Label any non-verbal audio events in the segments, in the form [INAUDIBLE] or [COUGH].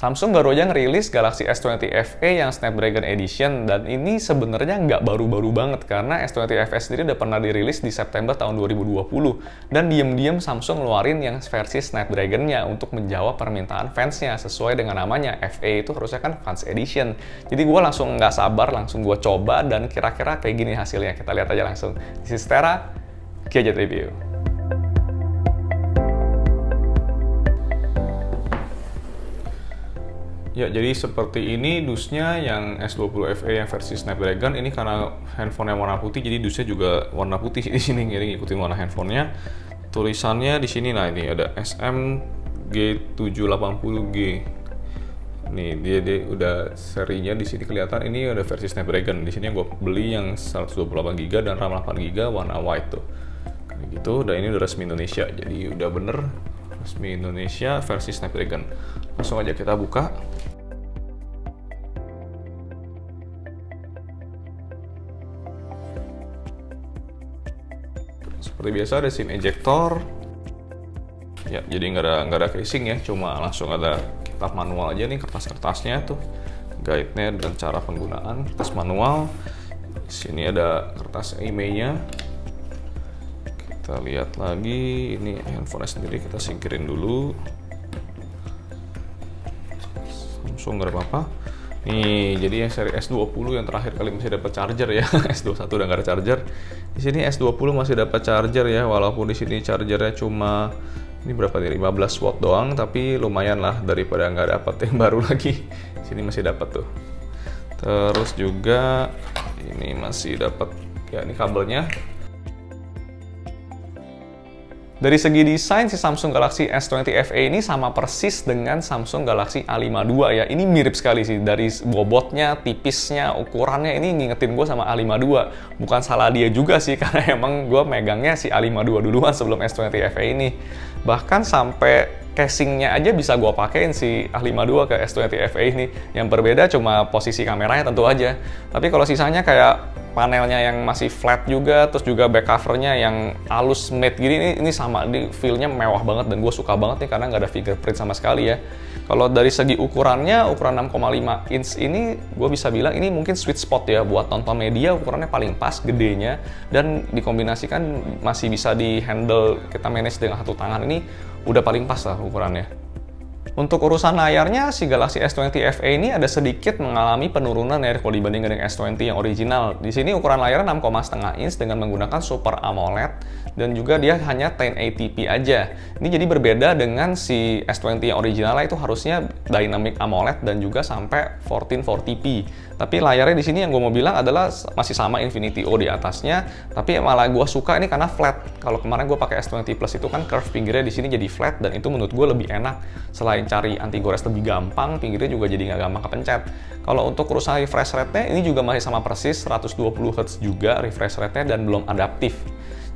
Samsung baru aja ngerilis Galaxy S20 FE yang Snapdragon Edition dan ini sebenarnya nggak baru-baru banget karena S20 FE sendiri udah pernah dirilis di September tahun 2020 dan diem-diem Samsung ngeluarin yang versi Snapdragon-nya untuk menjawab permintaan fansnya sesuai dengan namanya FE itu harusnya kan Fans Edition. Jadi gue langsung nggak sabar, langsung gue coba dan kira-kira kayak gini hasilnya. Kita lihat aja langsung. This is Tera, Gadget Review. Ya, jadi seperti ini dusnya yang S20 FE yang versi Snapdragon ini karena handphonenya warna putih jadi dusnya juga warna putih di sini jadi ngikutin warna handphonenya. Tulisannya di sini nah ini ada SM G780G. Nih dia, dia udah serinya di sini kelihatan ini ada versi Snapdragon. Di sini yang gue beli yang 128GB dan RAM 8GB warna white tuh. Kayak gitu dan ini udah resmi Indonesia. Jadi udah bener resmi Indonesia versi Snapdragon. Langsung aja kita buka. Seperti biasa ada SIM ejector. Ya, jadi nggak ada nggak ada casing ya, cuma langsung ada kitab manual aja nih kertas-kertasnya tuh, guide-nya dan cara penggunaan kertas manual. Di sini ada kertas emailnya. Kita lihat lagi, ini handphone sendiri kita singkirin dulu. Samsung nggak apa-apa. Nih, jadi yang seri S20 yang terakhir kali masih dapat charger ya. [LAUGHS] S21 udah nggak ada charger. Di sini S20 masih dapat charger ya, walaupun di sini chargernya cuma ini berapa nih? 15 watt doang, tapi lumayan lah daripada nggak dapat yang [LAUGHS] baru lagi. Di sini masih dapat tuh. Terus juga ini masih dapat ya ini kabelnya dari segi desain, si Samsung Galaxy S20 FE ini sama persis dengan Samsung Galaxy A52 ya. Ini mirip sekali sih, dari bobotnya, tipisnya, ukurannya, ini ngingetin gue sama A52. Bukan salah dia juga sih, [LAUGHS] karena emang gue megangnya si A52 duluan sebelum S20 FE ini. Bahkan sampai casingnya aja bisa gue pakein si A52 ke S20 FE ini. Yang berbeda cuma posisi kameranya tentu aja. Tapi kalau sisanya kayak panelnya yang masih flat juga, terus juga back covernya yang halus matte gini, ini, ini sama, ini feel-nya mewah banget dan gue suka banget nih karena nggak ada fingerprint sama sekali ya. Kalau dari segi ukurannya, ukuran 6,5 inch ini gue bisa bilang ini mungkin sweet spot ya buat nonton media ukurannya paling pas gedenya dan dikombinasikan masih bisa di handle kita manage dengan satu tangan ini udah paling pas lah ukurannya. Untuk urusan layarnya, si Galaxy S20 FE ini ada sedikit mengalami penurunan ya kalau dibandingkan dengan S20 yang original. Di sini ukuran layarnya 6,5 inch dengan menggunakan Super AMOLED dan juga dia hanya 1080p aja. Ini jadi berbeda dengan si S20 yang original itu harusnya Dynamic AMOLED dan juga sampai 1440p. Tapi layarnya di sini yang gue mau bilang adalah masih sama Infinity O di atasnya, tapi malah gue suka ini karena flat. Kalau kemarin gue pakai S20 Plus itu kan curve pinggirnya di sini jadi flat dan itu menurut gue lebih enak. Selain cari anti gores lebih gampang, pinggirnya juga jadi nggak gampang kepencet. Kalau untuk urusan refresh rate-nya ini juga masih sama persis 120 Hz juga refresh rate-nya dan belum adaptif.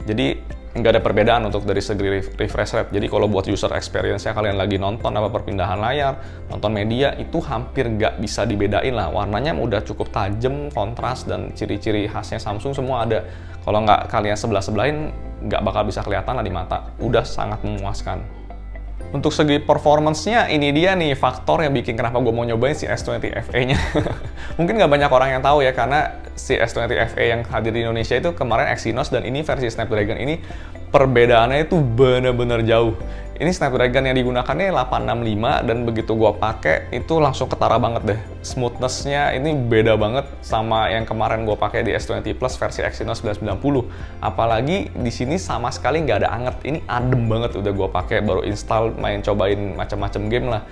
Jadi nggak ada perbedaan untuk dari segi refresh rate. Jadi kalau buat user experience-nya kalian lagi nonton apa perpindahan layar, nonton media itu hampir nggak bisa dibedain lah. Warnanya udah cukup tajam, kontras dan ciri-ciri khasnya Samsung semua ada. Kalau nggak kalian sebelah-sebelahin nggak bakal bisa kelihatan lah di mata. Udah sangat memuaskan. Untuk segi performance-nya, ini dia nih faktor yang bikin kenapa gue mau nyobain si S20 FE-nya. [LAUGHS] Mungkin nggak banyak orang yang tahu ya, karena si S20 FE yang hadir di Indonesia itu kemarin Exynos dan ini versi Snapdragon ini perbedaannya itu bener-bener jauh ini Snapdragon yang digunakannya 865 dan begitu gua pakai itu langsung ketara banget deh. Smoothness-nya ini beda banget sama yang kemarin gua pakai di S20 Plus versi Exynos 990. Apalagi di sini sama sekali nggak ada anget. Ini adem banget udah gua pakai baru install main cobain macam-macam game lah.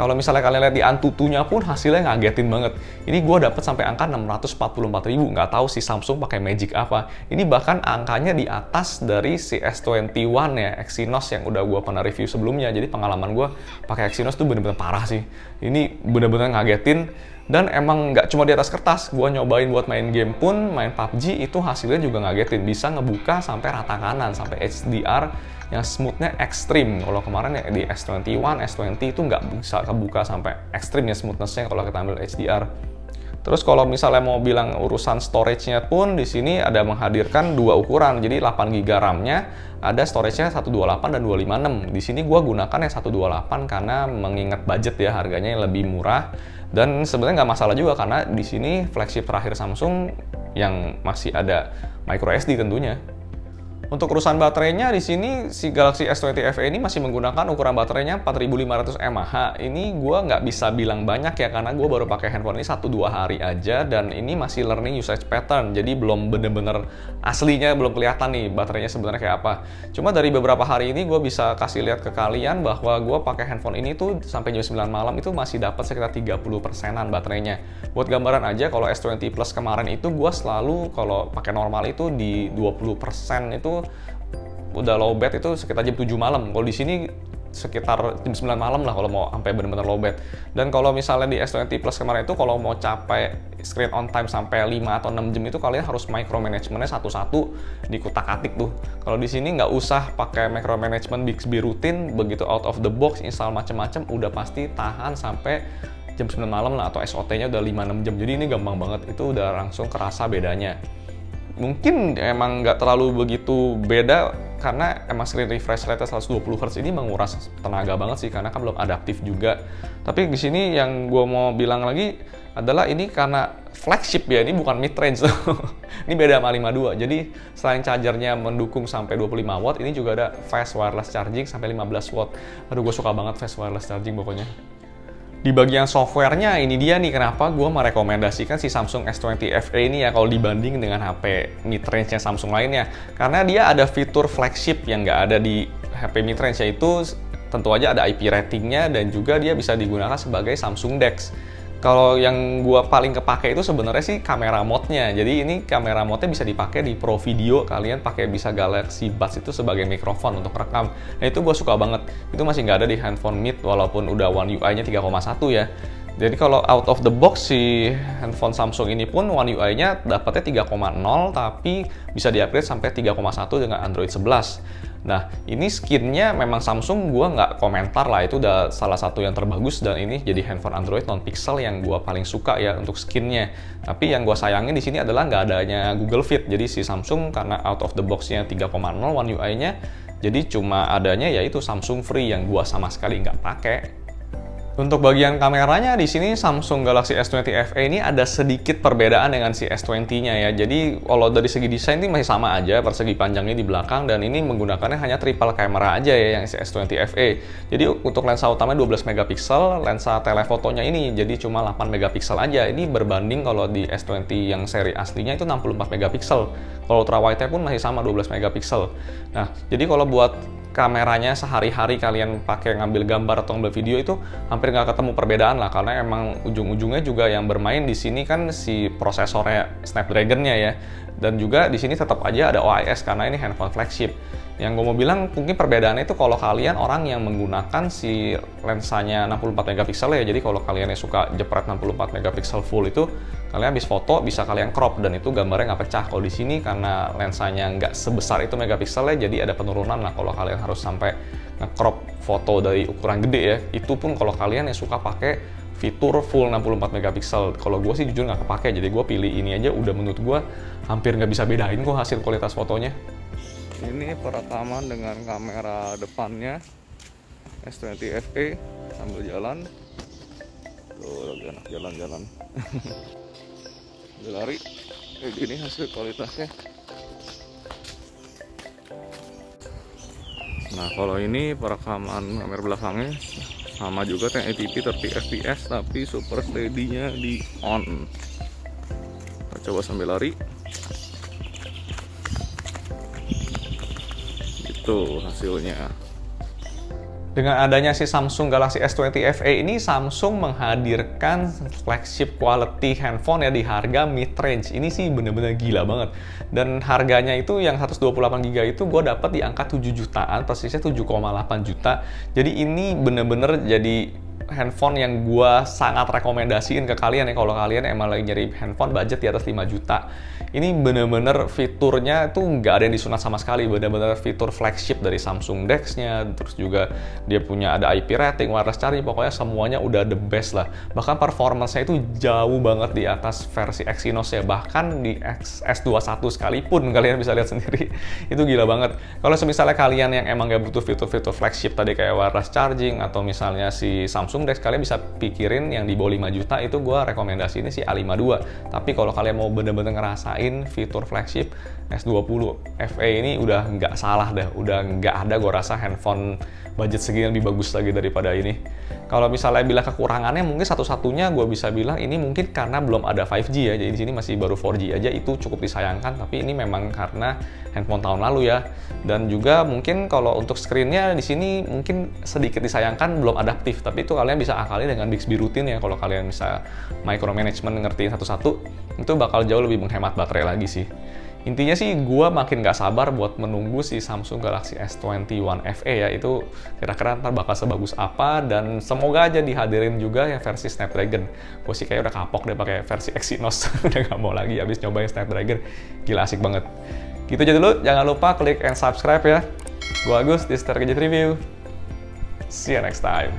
Kalau misalnya kalian lihat di Antutunya pun hasilnya ngagetin banget. Ini gue dapet sampai angka 644 ribu. Nggak tahu si Samsung pakai magic apa. Ini bahkan angkanya di atas dari si S21 ya, Exynos yang udah gue pernah review sebelumnya. Jadi pengalaman gue pakai Exynos tuh bener-bener parah sih. Ini bener-bener ngagetin dan emang nggak cuma di atas kertas gue nyobain buat main game pun main PUBG itu hasilnya juga ngagetin bisa ngebuka sampai rata kanan sampai HDR yang smoothnya ekstrim. Kalau kemarin ya di S21, S20 itu nggak bisa kebuka sampai ekstrim ya smoothnessnya kalau kita ambil HDR Terus kalau misalnya mau bilang urusan storage-nya pun di sini ada menghadirkan dua ukuran. Jadi 8 GB RAM-nya ada storage-nya 128 dan 256. Di sini gua gunakan yang 128 karena mengingat budget ya harganya yang lebih murah dan sebenarnya nggak masalah juga karena di sini flagship terakhir Samsung yang masih ada micro SD tentunya. Untuk urusan baterainya di sini si Galaxy S20 FE ini masih menggunakan ukuran baterainya 4500 mAh. Ini gue nggak bisa bilang banyak ya karena gue baru pakai handphone ini 1-2 hari aja dan ini masih learning usage pattern. Jadi belum bener-bener aslinya belum kelihatan nih baterainya sebenarnya kayak apa. Cuma dari beberapa hari ini gue bisa kasih lihat ke kalian bahwa gue pakai handphone ini tuh sampai jam 9 malam itu masih dapat sekitar 30 persenan baterainya. Buat gambaran aja kalau S20 Plus kemarin itu gue selalu kalau pakai normal itu di 20% itu udah low bed itu sekitar jam 7 malam. Kalau di sini sekitar jam 9 malam lah kalau mau sampai benar-benar low bed. Dan kalau misalnya di S20 Plus kemarin itu kalau mau capai screen on time sampai 5 atau 6 jam itu kalian harus micromanagementnya satu-satu di kutak-atik tuh. Kalau di sini nggak usah pakai micromanagement Bixby rutin, begitu out of the box install macam-macam udah pasti tahan sampai jam 9 malam lah atau SOT-nya udah 5-6 jam. Jadi ini gampang banget, itu udah langsung kerasa bedanya mungkin emang nggak terlalu begitu beda karena emang screen refresh rate 120 Hz ini menguras tenaga banget sih karena kan belum adaptif juga. Tapi di sini yang gue mau bilang lagi adalah ini karena flagship ya, ini bukan mid range. [LAUGHS] ini beda sama 52. Jadi selain chargernya mendukung sampai 25 watt, ini juga ada fast wireless charging sampai 15 watt. Aduh gue suka banget fast wireless charging pokoknya di bagian softwarenya ini dia nih kenapa gue merekomendasikan si Samsung S20 FE ini ya kalau dibanding dengan HP mid-range-nya Samsung lainnya. Karena dia ada fitur flagship yang nggak ada di HP mid-range yaitu tentu aja ada IP ratingnya dan juga dia bisa digunakan sebagai Samsung DeX kalau yang gua paling kepake itu sebenarnya sih kamera mode-nya. Jadi ini kamera mode-nya bisa dipakai di Pro Video. Kalian pakai bisa Galaxy Buds itu sebagai mikrofon untuk rekam. Nah itu gua suka banget. Itu masih nggak ada di handphone Mid walaupun udah One UI-nya 3,1 ya. Jadi kalau out of the box si handphone Samsung ini pun One UI-nya dapatnya 3,0 tapi bisa di-upgrade sampai 3,1 dengan Android 11. Nah, ini skinnya memang Samsung gue nggak komentar lah, itu udah salah satu yang terbagus dan ini jadi handphone Android non pixel yang gue paling suka ya untuk skinnya. Tapi yang gue sayangin di sini adalah nggak adanya Google Fit. Jadi si Samsung karena out of the box-nya 3,0 One UI-nya, jadi cuma adanya yaitu Samsung Free yang gue sama sekali nggak pakai. Untuk bagian kameranya di sini Samsung Galaxy S20 FE ini ada sedikit perbedaan dengan si S20-nya ya. Jadi kalau dari segi desain ini masih sama aja, persegi panjangnya di belakang dan ini menggunakannya hanya triple kamera aja ya yang si S20 FE. Jadi untuk lensa utama 12 megapiksel, lensa telefotonya ini jadi cuma 8 megapiksel aja. Ini berbanding kalau di S20 yang seri aslinya itu 64 megapiksel. Kalau ultra wide pun masih sama 12 megapiksel. Nah, jadi kalau buat kameranya sehari-hari kalian pakai ngambil gambar atau ngambil video itu hampir nggak ketemu perbedaan lah karena emang ujung-ujungnya juga yang bermain di sini kan si prosesornya Snapdragon-nya ya. Dan juga di sini tetap aja ada OIS karena ini handphone flagship. Yang gue mau bilang mungkin perbedaannya itu kalau kalian orang yang menggunakan si lensanya 64 megapiksel ya jadi kalau kalian yang suka jepret 64 megapiksel full itu kalian habis foto bisa kalian crop dan itu gambarnya nggak pecah. Kalau di sini karena lensanya nggak sebesar itu megapikselnya jadi ada penurunan lah kalau kalian harus sampai nge-crop foto dari ukuran gede ya. Itu pun kalau kalian yang suka pakai fitur full 64 megapiksel kalau gue sih jujur nggak kepake. Jadi gue pilih ini aja udah menurut gue hampir nggak bisa bedain kok hasil kualitas fotonya. Ini perekaman dengan kamera depannya S20 FE sambil jalan. Tuh lagi anak jalan-jalan. [LAUGHS] Lari kayak gini hasil kualitasnya nah kalau ini perekaman kamera belakangnya sama juga 1080p 30 fps tapi super steady nya di on kita coba sambil lari Tuh hasilnya. Dengan adanya si Samsung Galaxy S20 FE ini, Samsung menghadirkan flagship quality handphone ya di harga mid-range. Ini sih bener-bener gila banget. Dan harganya itu yang 128GB itu gue dapat di angka 7 jutaan, persisnya 7,8 juta. Jadi ini bener-bener jadi handphone yang gue sangat rekomendasiin ke kalian ya. Kalau kalian emang lagi nyari handphone budget di atas 5 juta. Ini bener-bener fiturnya itu nggak ada yang disunat sama sekali. Bener-bener fitur flagship dari Samsung Dex-nya terus juga dia punya ada IP rating, wireless charging pokoknya semuanya udah the best lah. Bahkan performance-nya itu jauh banget di atas versi Exynos ya bahkan di X, S21 sekalipun [LAUGHS] kalian bisa lihat sendiri. Itu gila banget. Kalau misalnya kalian yang emang nggak butuh fitur-fitur flagship tadi kayak wireless charging atau misalnya si Samsung Dex kalian bisa pikirin yang di bawah 5 juta itu gue rekomendasi ini si A52 tapi kalau kalian mau bener-bener ngerasain fitur flagship S20 FE ini udah nggak salah dah udah nggak ada gue rasa handphone budget segini lebih bagus lagi daripada ini. Kalau misalnya bilang kekurangannya mungkin satu-satunya gue bisa bilang ini mungkin karena belum ada 5G ya. Jadi di sini masih baru 4G aja. Itu cukup disayangkan tapi ini memang karena handphone tahun lalu ya. Dan juga mungkin kalau untuk screennya di sini mungkin sedikit disayangkan belum adaptif tapi itu kalian bisa akali dengan Bixby rutin ya kalau kalian bisa micromanagement ngerti satu-satu itu bakal jauh lebih menghemat baterai lagi sih Intinya sih gue makin gak sabar buat menunggu si Samsung Galaxy S21 FE ya. Itu kira-kira ntar bakal sebagus apa dan semoga aja dihadirin juga yang versi Snapdragon. Gue sih kayak udah kapok deh pakai versi Exynos. [LAUGHS] udah gak mau lagi habis nyobain Snapdragon. Gila asik banget. Gitu aja dulu. Jangan lupa klik and subscribe ya. Gue Agus di Star Gadget Review. See you next time.